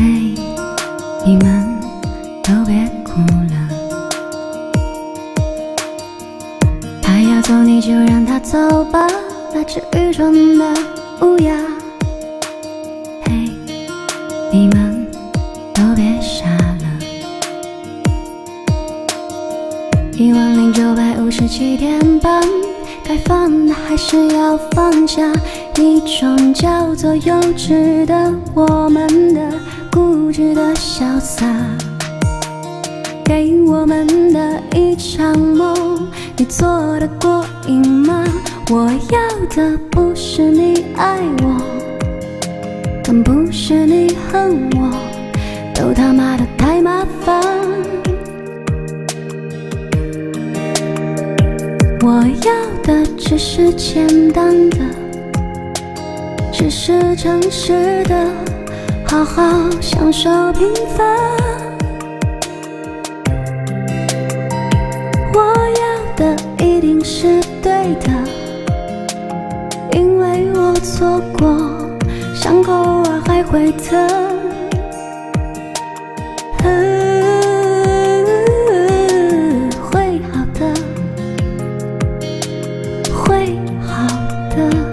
嘿，你们都别哭了。他要走你就让他走吧，那只愚蠢的乌鸦。嘿，你们都别傻了。一万零九百五十七天半，该放的还是要放下。一种叫做幼稚的我们固执的潇洒，给我们的一场梦，你做得过瘾吗？我要的不是你爱我，更不是你恨我，都他妈的太麻烦。我要的只是简单的。只是诚实的，好好享受平凡，我要的一定是对的，因为我错过，伤口偶尔还会疼。会好的。会好的。